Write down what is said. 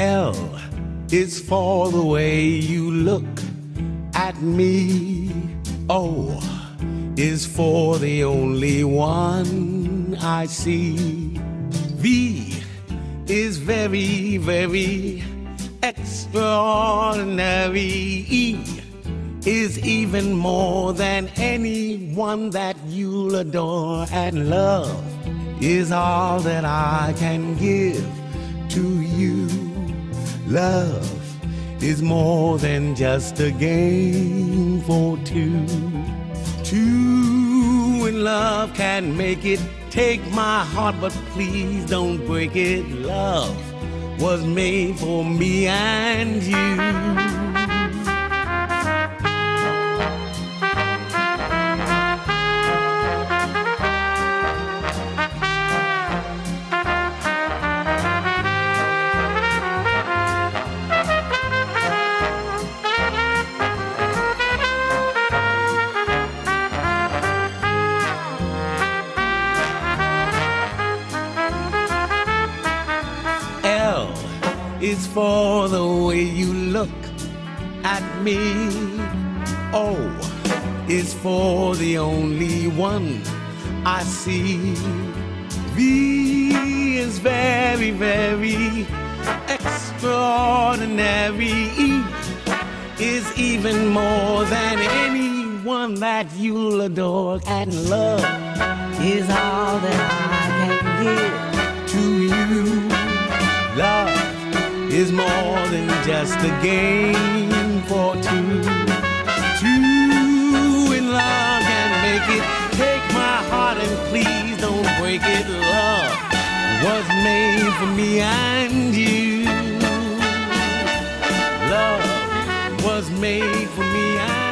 L is for the way you look at me. O is for the only one I see. V is very, very extraordinary. E is even more than anyone that you'll adore. And love is all that I can give. Love is more than just a game for two. Two in love can make it. Take my heart, but please don't break it. Love was made for me and you. Is for the way you look at me. O is for the only one I see. V is very, very extraordinary. E is even more than anyone that you'll adore. And love is all that is more than just a game for two. Two in love can make it. Take my heart and please don't break it. Love was made for me and you. Love was made for me and